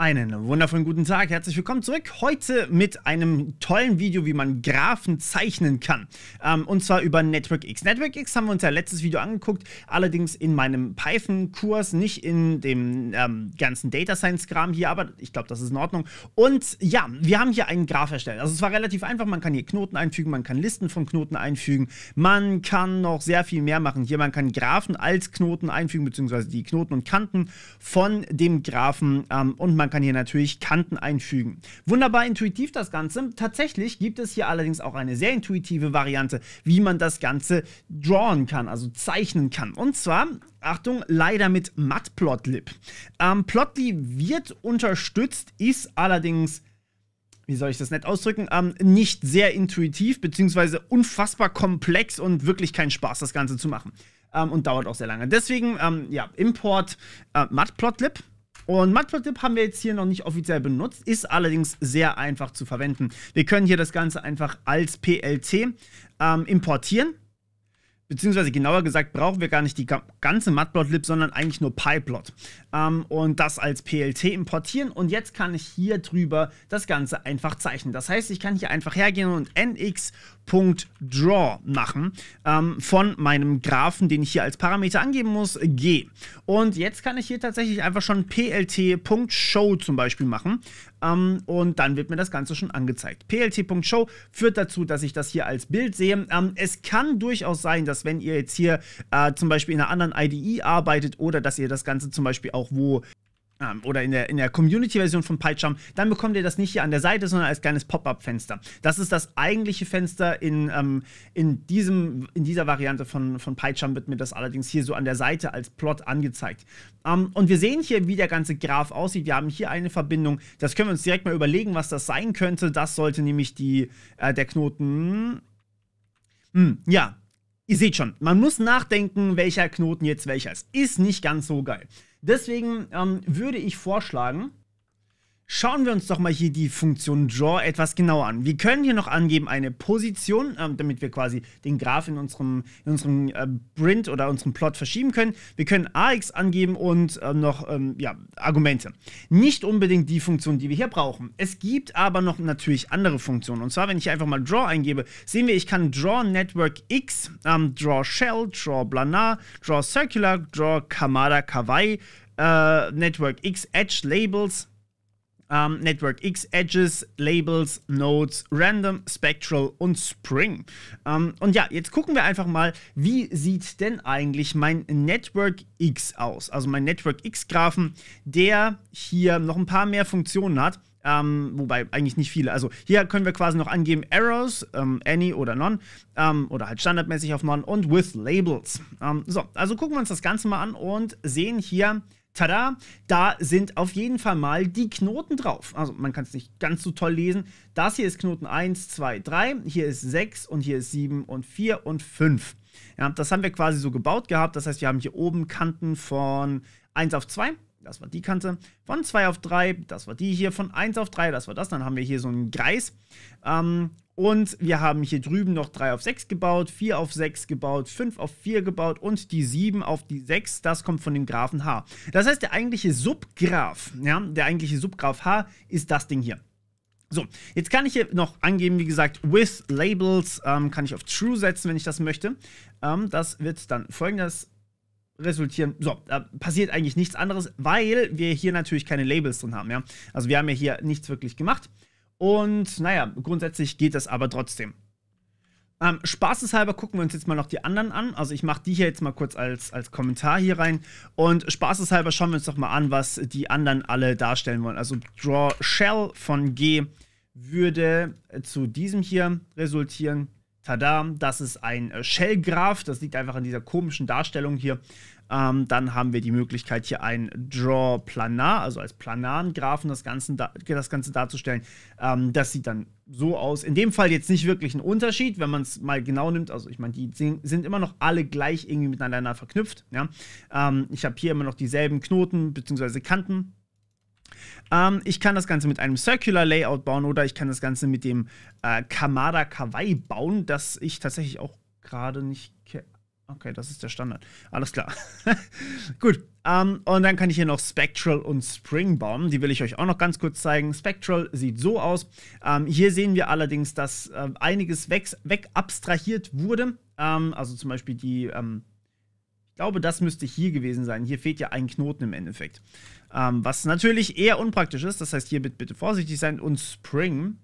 Einen wundervollen guten Tag, herzlich willkommen zurück. Heute mit einem tollen Video, wie man Graphen zeichnen kann. Ähm, und zwar über Network X. Network X haben wir uns ja letztes Video angeguckt, allerdings in meinem Python-Kurs, nicht in dem ähm, ganzen Data Science-Kram hier, aber ich glaube, das ist in Ordnung. Und ja, wir haben hier einen Graph erstellt. Also es war relativ einfach, man kann hier Knoten einfügen, man kann Listen von Knoten einfügen, man kann noch sehr viel mehr machen. Hier, man kann Graphen als Knoten einfügen, beziehungsweise die Knoten und Kanten von dem Graphen ähm, und man man kann hier natürlich Kanten einfügen. Wunderbar intuitiv das Ganze. Tatsächlich gibt es hier allerdings auch eine sehr intuitive Variante, wie man das Ganze drawen kann, also zeichnen kann. Und zwar Achtung, leider mit Matplotlib. Ähm, Plotly wird unterstützt, ist allerdings, wie soll ich das nett ausdrücken, ähm, nicht sehr intuitiv, beziehungsweise unfassbar komplex und wirklich kein Spaß, das Ganze zu machen. Ähm, und dauert auch sehr lange. Deswegen, ähm, ja, Import äh, Matplotlib. Und Matplotlib haben wir jetzt hier noch nicht offiziell benutzt, ist allerdings sehr einfach zu verwenden. Wir können hier das Ganze einfach als PLT ähm, importieren. Beziehungsweise genauer gesagt brauchen wir gar nicht die ganze Matplotlib, sondern eigentlich nur PyPlot. Ähm, und das als PLT importieren. Und jetzt kann ich hier drüber das Ganze einfach zeichnen. Das heißt, ich kann hier einfach hergehen und nx Draw machen ähm, von meinem Graphen, den ich hier als Parameter angeben muss, g. Und jetzt kann ich hier tatsächlich einfach schon plt.show zum Beispiel machen ähm, und dann wird mir das Ganze schon angezeigt. plt.show führt dazu, dass ich das hier als Bild sehe. Ähm, es kann durchaus sein, dass wenn ihr jetzt hier äh, zum Beispiel in einer anderen IDE arbeitet oder dass ihr das Ganze zum Beispiel auch wo oder in der, in der Community-Version von PyCharm, dann bekommt ihr das nicht hier an der Seite, sondern als kleines Pop-up-Fenster. Das ist das eigentliche Fenster. In, ähm, in, diesem, in dieser Variante von, von PyCharm wird mir das allerdings hier so an der Seite als Plot angezeigt. Ähm, und wir sehen hier, wie der ganze Graph aussieht. Wir haben hier eine Verbindung. Das können wir uns direkt mal überlegen, was das sein könnte. Das sollte nämlich die, äh, der Knoten. Hm, ja, Ihr seht schon, man muss nachdenken, welcher Knoten jetzt welcher ist. Ist nicht ganz so geil. Deswegen ähm, würde ich vorschlagen, Schauen wir uns doch mal hier die Funktion Draw etwas genauer an. Wir können hier noch angeben eine Position, ähm, damit wir quasi den Graph in unserem, in unserem äh, Print oder unserem Plot verschieben können. Wir können AX angeben und äh, noch ähm, ja, Argumente. Nicht unbedingt die Funktion, die wir hier brauchen. Es gibt aber noch natürlich andere Funktionen. Und zwar, wenn ich einfach mal Draw eingebe, sehen wir, ich kann Draw Network X, ähm, Draw Shell, Draw Planar, Draw Circular, Draw Kamada Kawaii, äh, Network X Edge Labels, ähm, Network X, Edges, Labels, Nodes, Random, Spectral und Spring. Ähm, und ja, jetzt gucken wir einfach mal, wie sieht denn eigentlich mein Network X aus? Also mein Network X-Graphen, der hier noch ein paar mehr Funktionen hat. Ähm, wobei eigentlich nicht viele. Also hier können wir quasi noch angeben Errors, ähm, Any oder None, ähm, oder halt standardmäßig auf None und with Labels. Ähm, so, also gucken wir uns das Ganze mal an und sehen hier tada, da sind auf jeden Fall mal die Knoten drauf. Also man kann es nicht ganz so toll lesen. Das hier ist Knoten 1, 2, 3, hier ist 6 und hier ist 7 und 4 und 5. Ja, das haben wir quasi so gebaut gehabt. Das heißt, wir haben hier oben Kanten von 1 auf 2. Das war die Kante. Von 2 auf 3, das war die hier. Von 1 auf 3, das war das. Dann haben wir hier so einen Kreis. Ähm, und wir haben hier drüben noch 3 auf 6 gebaut, 4 auf 6 gebaut, 5 auf 4 gebaut und die 7 auf die 6, das kommt von dem Graphen H. Das heißt, der eigentliche Subgraph, ja, der eigentliche Subgraph H ist das Ding hier. So, jetzt kann ich hier noch angeben, wie gesagt, with Labels ähm, kann ich auf True setzen, wenn ich das möchte. Ähm, das wird dann folgendes resultieren. So, da passiert eigentlich nichts anderes, weil wir hier natürlich keine Labels drin haben, ja. Also wir haben ja hier nichts wirklich gemacht. Und naja, grundsätzlich geht das aber trotzdem. Ähm, spaßeshalber gucken wir uns jetzt mal noch die anderen an. Also ich mache die hier jetzt mal kurz als, als Kommentar hier rein. Und spaßeshalber schauen wir uns doch mal an, was die anderen alle darstellen wollen. Also Draw Shell von G würde zu diesem hier resultieren. Tada, das ist ein Shell-Graph. Das liegt einfach an dieser komischen Darstellung hier. Ähm, dann haben wir die Möglichkeit, hier ein Draw Planar, also als planaren Graphen das Ganze, da, das Ganze darzustellen. Ähm, das sieht dann so aus. In dem Fall jetzt nicht wirklich ein Unterschied, wenn man es mal genau nimmt. Also ich meine, die sind immer noch alle gleich irgendwie miteinander verknüpft. Ja? Ähm, ich habe hier immer noch dieselben Knoten bzw. Kanten. Ähm, ich kann das Ganze mit einem Circular Layout bauen oder ich kann das Ganze mit dem äh, Kamada Kawaii bauen, das ich tatsächlich auch gerade nicht Okay, das ist der Standard. Alles klar. Gut. Ähm, und dann kann ich hier noch Spectral und Spring bauen. Die will ich euch auch noch ganz kurz zeigen. Spectral sieht so aus. Ähm, hier sehen wir allerdings, dass äh, einiges weg, weg abstrahiert wurde. Ähm, also zum Beispiel die, ähm, glaube, das müsste hier gewesen sein. Hier fehlt ja ein Knoten im Endeffekt. Ähm, was natürlich eher unpraktisch ist. Das heißt, hier bitte, vorsichtig sein. Und Spring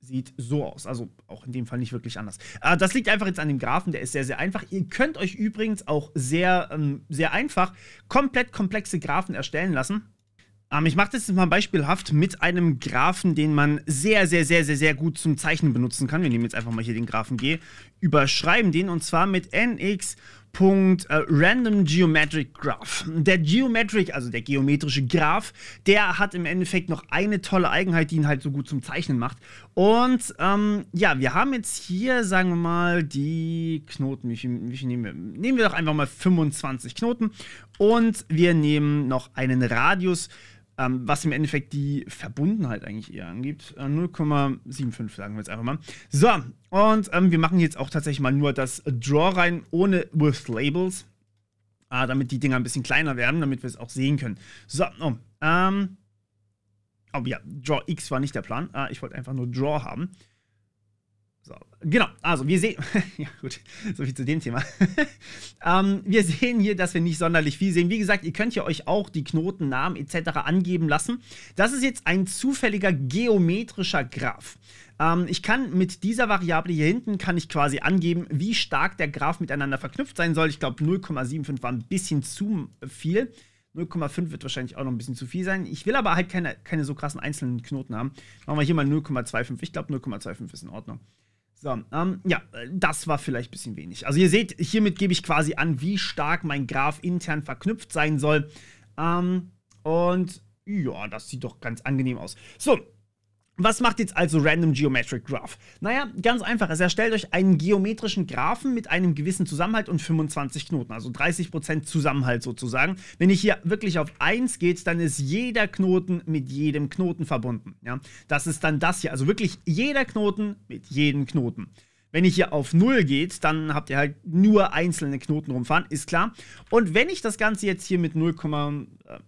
sieht so aus. Also auch in dem Fall nicht wirklich anders. Äh, das liegt einfach jetzt an dem Graphen, der ist sehr, sehr einfach. Ihr könnt euch übrigens auch sehr, ähm, sehr einfach komplett komplexe Graphen erstellen lassen. Ähm, ich mache das jetzt mal beispielhaft mit einem Graphen, den man sehr, sehr, sehr, sehr, sehr gut zum Zeichnen benutzen kann. Wir nehmen jetzt einfach mal hier den Graphen G, überschreiben den und zwar mit nx Punkt äh, Random Geometric Graph. Der Geometric, also der geometrische Graph, der hat im Endeffekt noch eine tolle Eigenheit, die ihn halt so gut zum Zeichnen macht. Und ähm, ja, wir haben jetzt hier, sagen wir mal, die Knoten. Wie viel, wie viel nehmen wir? Nehmen wir doch einfach mal 25 Knoten. Und wir nehmen noch einen Radius ähm, was im Endeffekt die Verbundenheit eigentlich eher angibt. Äh, 0,75 sagen wir jetzt einfach mal. So, und ähm, wir machen jetzt auch tatsächlich mal nur das Draw rein, ohne with Labels, äh, damit die Dinger ein bisschen kleiner werden, damit wir es auch sehen können. So, oh, ähm, oh ja, Draw X war nicht der Plan. Äh, ich wollte einfach nur Draw haben. So, genau, also wir sehen, ja gut, soviel zu dem Thema. ähm, wir sehen hier, dass wir nicht sonderlich viel sehen. Wie gesagt, ihr könnt ja euch auch die Knotennamen etc. angeben lassen. Das ist jetzt ein zufälliger geometrischer Graph. Ähm, ich kann mit dieser Variable hier hinten, kann ich quasi angeben, wie stark der Graph miteinander verknüpft sein soll. Ich glaube 0,75 war ein bisschen zu viel. 0,5 wird wahrscheinlich auch noch ein bisschen zu viel sein. Ich will aber halt keine, keine so krassen einzelnen Knoten haben. Machen wir hier mal 0,25. Ich glaube 0,25 ist in Ordnung. So, ähm, ja, das war vielleicht ein bisschen wenig. Also ihr seht, hiermit gebe ich quasi an, wie stark mein Graph intern verknüpft sein soll. Ähm, und ja, das sieht doch ganz angenehm aus. So, was macht jetzt also Random Geometric Graph? Naja, ganz einfach. Es erstellt euch einen geometrischen Graphen mit einem gewissen Zusammenhalt und 25 Knoten, also 30% Zusammenhalt sozusagen. Wenn ich hier wirklich auf 1 geht, dann ist jeder Knoten mit jedem Knoten verbunden. Ja? Das ist dann das hier, also wirklich jeder Knoten mit jedem Knoten. Wenn ich hier auf 0 geht, dann habt ihr halt nur einzelne Knoten rumfahren, ist klar. Und wenn ich das Ganze jetzt hier mit 0, äh,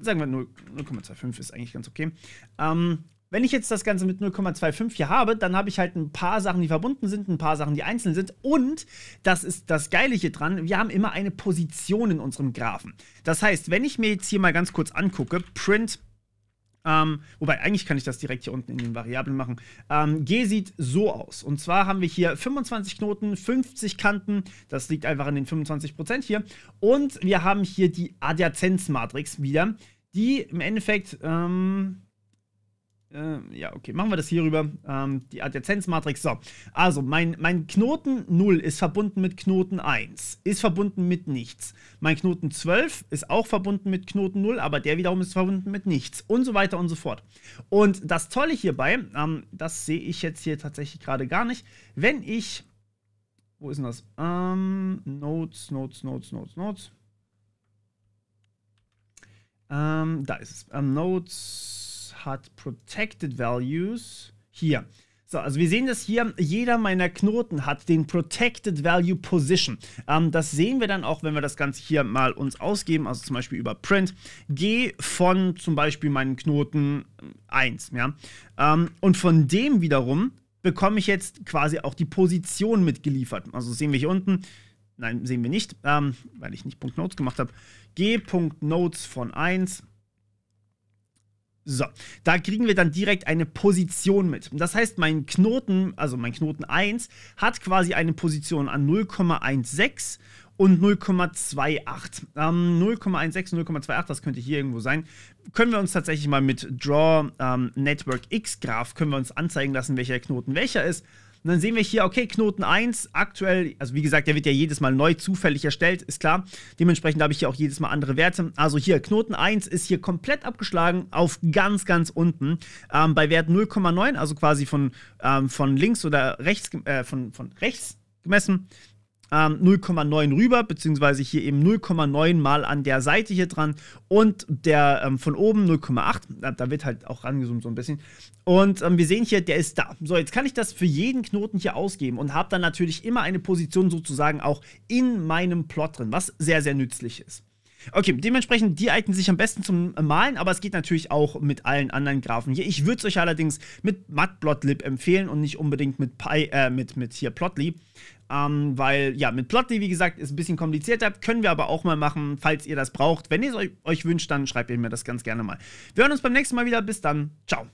sagen wir 0,25 ist eigentlich ganz okay, ähm, wenn ich jetzt das Ganze mit 0,25 hier habe, dann habe ich halt ein paar Sachen, die verbunden sind, ein paar Sachen, die einzeln sind. Und, das ist das Geile hier dran, wir haben immer eine Position in unserem Graphen. Das heißt, wenn ich mir jetzt hier mal ganz kurz angucke, print ähm, wobei, eigentlich kann ich das direkt hier unten in den Variablen machen. Ähm, G sieht so aus. Und zwar haben wir hier 25 Knoten, 50 Kanten. Das liegt einfach an den 25% hier. Und wir haben hier die Adjazenzmatrix wieder, die im Endeffekt, ähm, äh, ja, okay, machen wir das hier rüber. Ähm, die Adjazenzmatrix. So, also mein, mein Knoten 0 ist verbunden mit Knoten 1, ist verbunden mit nichts. Mein Knoten 12 ist auch verbunden mit Knoten 0, aber der wiederum ist verbunden mit nichts und so weiter und so fort. Und das Tolle hierbei, ähm, das sehe ich jetzt hier tatsächlich gerade gar nicht, wenn ich, wo ist denn das? Ähm, Notes, Notes, Notes, Notes, Notes. Ähm, da ist es. Ähm, Notes hat Protected Values hier. So, also wir sehen das hier, jeder meiner Knoten hat den Protected Value Position. Ähm, das sehen wir dann auch, wenn wir das Ganze hier mal uns ausgeben, also zum Beispiel über Print. G von zum Beispiel meinen Knoten 1, ja. Ähm, und von dem wiederum bekomme ich jetzt quasi auch die Position mitgeliefert. Also sehen wir hier unten, nein, sehen wir nicht, ähm, weil ich nicht Punkt Notes gemacht habe. G.Notes von 1 so, da kriegen wir dann direkt eine Position mit. Das heißt, mein Knoten, also mein Knoten 1, hat quasi eine Position an 0,16 und 0,28. Ähm, 0,16 und 0,28, das könnte hier irgendwo sein. Können wir uns tatsächlich mal mit Draw ähm, Network X Graph, können wir uns anzeigen lassen, welcher Knoten welcher ist. Und dann sehen wir hier, okay, Knoten 1 aktuell, also wie gesagt, der wird ja jedes Mal neu zufällig erstellt, ist klar. Dementsprechend habe ich hier auch jedes Mal andere Werte. Also hier, Knoten 1 ist hier komplett abgeschlagen auf ganz, ganz unten. Ähm, bei Wert 0,9, also quasi von, ähm, von links oder rechts, äh, von, von rechts gemessen. Ähm, 0,9 rüber, beziehungsweise hier eben 0,9 mal an der Seite hier dran und der ähm, von oben 0,8. Da, wird halt auch rangezoomt so ein bisschen. Und ähm, wir sehen hier, der ist da. So, jetzt kann ich das für jeden Knoten hier ausgeben und habe dann natürlich immer eine Position sozusagen auch in meinem Plot drin, was sehr, sehr nützlich ist. Okay, dementsprechend, die eignen sich am besten zum Malen, aber es geht natürlich auch mit allen anderen Graphen hier. Ich würde es euch allerdings mit Matplotlib empfehlen und nicht unbedingt mit, Py, äh, mit, mit hier Plotly. Ähm, weil, ja, mit Plotly, wie gesagt, ist ein bisschen komplizierter. Können wir aber auch mal machen, falls ihr das braucht. Wenn ihr es euch, euch wünscht, dann schreibt ihr mir das ganz gerne mal. Wir hören uns beim nächsten Mal wieder. Bis dann. Ciao.